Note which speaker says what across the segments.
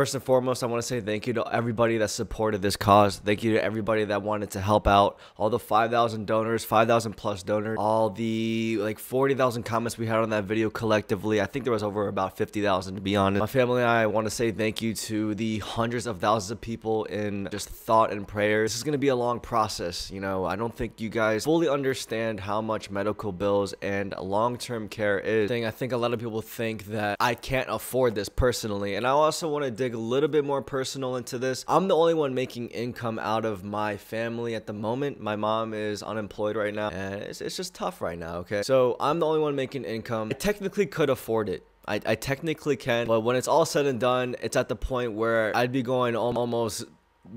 Speaker 1: First and foremost, I want to say thank you to everybody that supported this cause. Thank you to everybody that wanted to help out. All the 5,000 donors, 5,000 plus donors, all the like 40,000 comments we had on that video collectively. I think there was over about 50,000 to be honest. My family and I want to say thank you to the hundreds of thousands of people in just thought and prayers. This is going to be a long process. You know, I don't think you guys fully understand how much medical bills and long-term care is. I think a lot of people think that I can't afford this personally. And I also want to dig dig a little bit more personal into this. I'm the only one making income out of my family at the moment. My mom is unemployed right now and it's, it's just tough right now, okay? So I'm the only one making income. I technically could afford it. I, I technically can, but when it's all said and done, it's at the point where I'd be going almost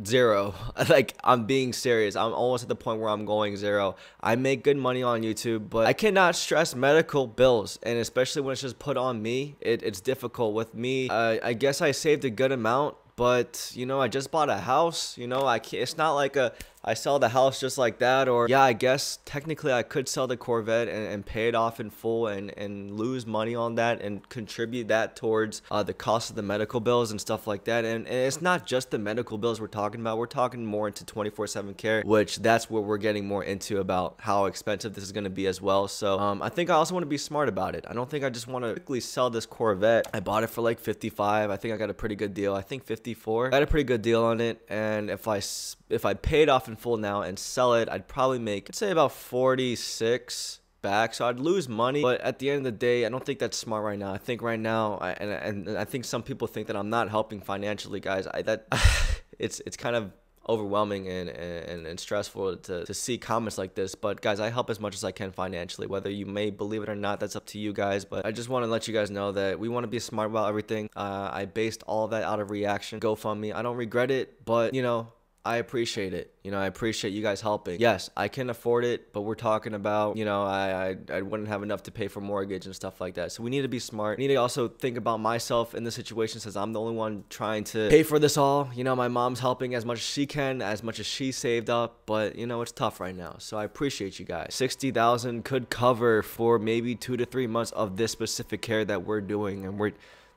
Speaker 1: zero. Like i'm being serious. I'm almost at the point where i'm going zero. I make good money on youtube but i cannot stress medical bills and especially when it's just put on me it, it's difficult. With me uh, i guess i saved a good amount but you know i just bought a house you know i can't it's not like a I sell the house just like that or yeah I guess technically I could sell the Corvette and, and pay it off in full and, and lose money on that and contribute that towards uh, the cost of the medical bills and stuff like that. And, and it's not just the medical bills we're talking about we're talking more into 24-7 care which that's what we're getting more into about how expensive this is going to be as well. So um, I think I also want to be smart about it. I don't think I just want to quickly sell this Corvette. I bought it for like 55 I think I got a pretty good deal. I think 54 I had a pretty good deal on it and if I if I paid off in full now and sell it, I'd probably make, I'd say about 46 back. So I'd lose money. But at the end of the day, I don't think that's smart right now. I think right now, I, and, and I think some people think that I'm not helping financially, guys. I, that it's, it's kind of overwhelming and, and, and stressful to, to see comments like this. But guys, I help as much as I can financially. Whether you may believe it or not, that's up to you guys. But I just want to let you guys know that we want to be smart about everything. Uh, I based all that out of reaction. GoFundMe. I don't regret it, but you know, I appreciate it. You know, I appreciate you guys helping. Yes, I can afford it, but we're talking about, you know, I, I, I wouldn't have enough to pay for mortgage and stuff like that. So we need to be smart. We need to also think about myself in the situation since I'm the only one trying to pay for this all. You know, my mom's helping as much as she can, as much as she saved up, but you know, it's tough right now. So I appreciate you guys. 60,000 could cover for maybe 2 to 3 months of this specific care that we're doing and we're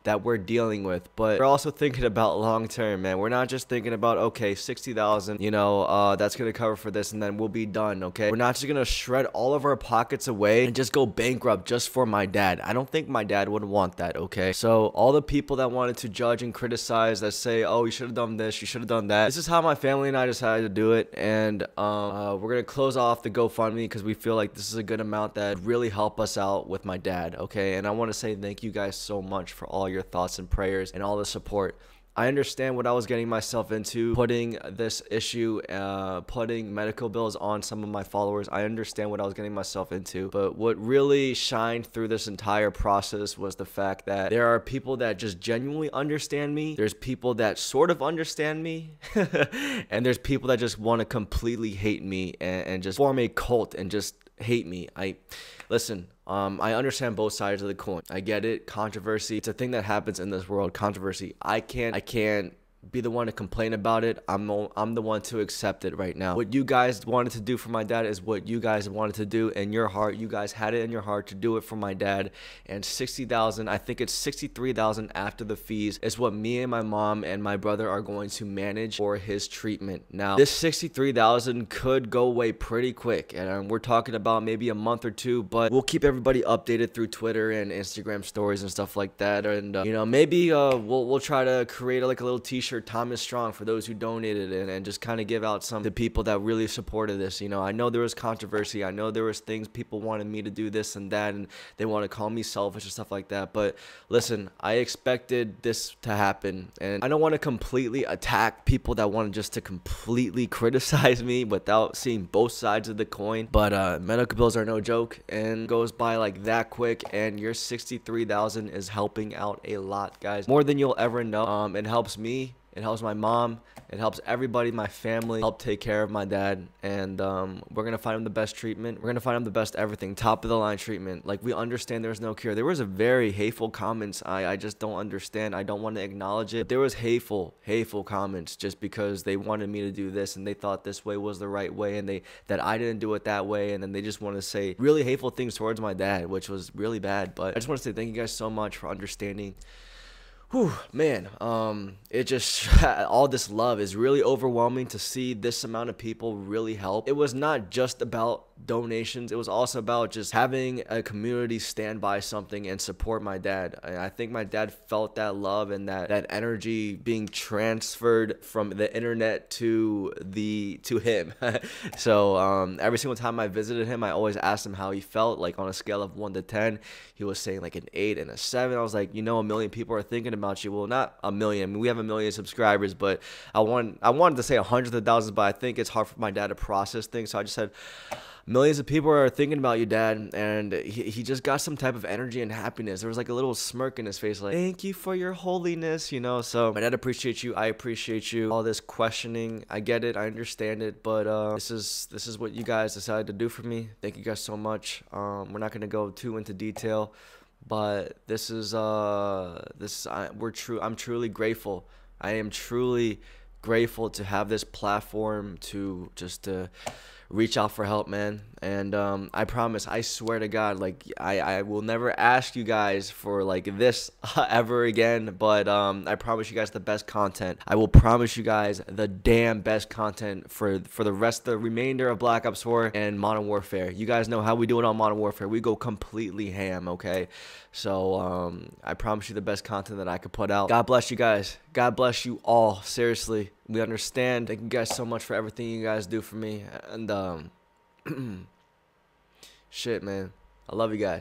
Speaker 1: that we're dealing with. But we're also thinking about long term, man. We're not just thinking about, okay, 60,000, you know, uh, that's to cover for this and then we'll be done, okay? We're not just to shred all of our pockets away and just go bankrupt just for my dad. I don't think my dad would want that, okay? So all the people that wanted to judge and criticize that say, oh, you should have done this, you should have done that. This is how my family and I decided to do it. And um, uh, we're to close off the GoFundMe because we feel like this is a good amount that really help us out with my dad, okay? And I want to say thank you guys so much for all your your thoughts and prayers and all the support. I understand what I was getting myself into, putting this issue, uh, putting medical bills on some of my followers. I understand what I was getting myself into. But what really shined through this entire process was the fact that there are people that just genuinely understand me. There's people that sort of understand me. and there's people that just want to completely hate me and, and just form a cult and just hate me. I listen, um, I understand both sides of the coin. I get it. Controversy. It's a thing that happens in this world. Controversy. I can't. I can't be the one to complain about it. I'm the, I'm the one to accept it right now. What you guys wanted to do for my dad is what you guys wanted to do in your heart. You guys had it in your heart to do it for my dad. And 60,000, I think it's 63,000 after the fees is what me and my mom and my brother are going to manage for his treatment. Now, this 63,000 could go away pretty quick. And um, we're talking about maybe a month or two, but we'll keep everybody updated through Twitter and Instagram stories and stuff like that. And, uh, you know, maybe uh, we'll, we'll try to create like a little t-shirt t-shirt Thomas Strong for those who donated and, and just kind of give out some to people that really supported this. You know, I know there was controversy. I know there was things people wanted me to do this and that and they want to call me selfish and stuff like that. But listen, I expected this to happen and I don't want to completely attack people that want just to completely criticize me without seeing both sides of the coin. But uh, medical bills are no joke and goes by like that quick and your 63,000 is helping out a lot, guys. More than you'll ever know. Um, it helps me it helps my mom. It helps everybody, my family, help take care of my dad. And um, we're going to find him the best treatment. We're going to find him the best everything, top of the line treatment. Like, we understand there's no cure. There was a very hateful comments. I, I just don't understand. I don't want to acknowledge it. But there was hateful, hateful comments just because they wanted me to do this and they thought this way was the right way and they that I didn't do it that way. And then they just want to say really hateful things towards my dad, which was really bad. But I just want to say thank you guys so much for understanding whew, man, um, it just all this love is really overwhelming to see this amount of people really help. It was not just about donations. It was also about just having a community stand by something and support my dad. I think my dad felt that love and that, that energy being transferred from the internet to the to him. so um, every single time I visited him, I always asked him how he felt. Like on a scale of one to ten, he was saying like an eight and a seven. I was like, you know, a million people are thinking about you. Well, not a million. I mean, we have a million subscribers, but I want I wanted to say hundreds of thousands, but I think it's hard for my dad to process things. So I just said millions of people are thinking about you, Dad. And he, he just got some type of energy and happiness. There was like a little smirk in his face, like, thank you for your holiness, you know? So my dad appreciates you. I appreciate you. All this questioning, I get it. I understand it. But uh, this is this is what you guys decided to do for me. Thank you guys so much. Um, we're not going to go too into detail but this is uh this I, we're true i'm truly grateful i am truly grateful to have this platform to just to reach out for help, man. And um, I promise, I swear to God, like I, I will never ask you guys for like this ever again. But um, I promise you guys the best content. I will promise you guys the damn best content for for the rest, the remainder of Black Ops 4 and Modern Warfare. You guys know how we do it on Modern Warfare. We go completely ham, okay? So um, I promise you the best content that I could put out. God bless you guys. God bless you all. Seriously, we understand. Thank you guys so much for everything you guys do for me. And um, shit, man, I love you guys.